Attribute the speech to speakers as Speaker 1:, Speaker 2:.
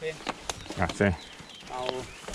Speaker 1: Grazie.
Speaker 2: Grazie.
Speaker 1: À, Ciao.